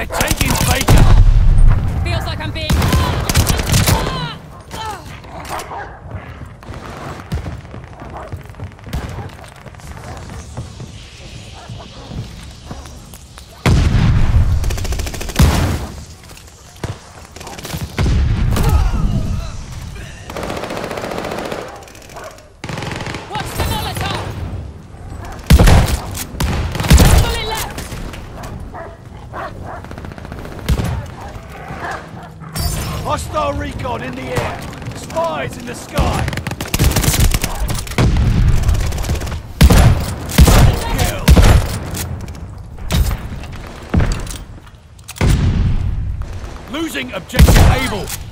They're taking bait. Recon in the air. Spies in the sky. Losing objective Able.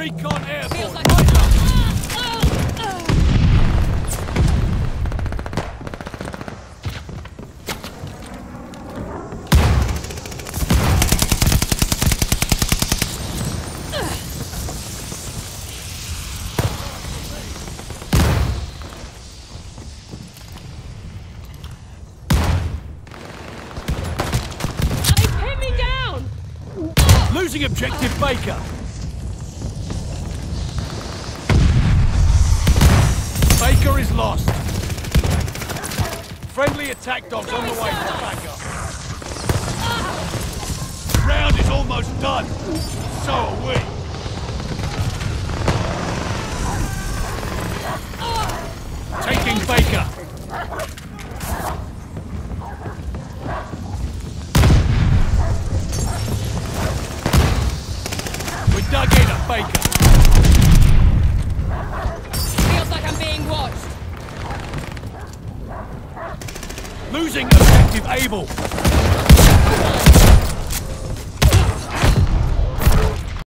Recon air Feels like a... They pin me! Losing objective Baker. Lost. Friendly attack dogs on the way for backup. Round is almost done. So are we. Taking Baker. Objective Able.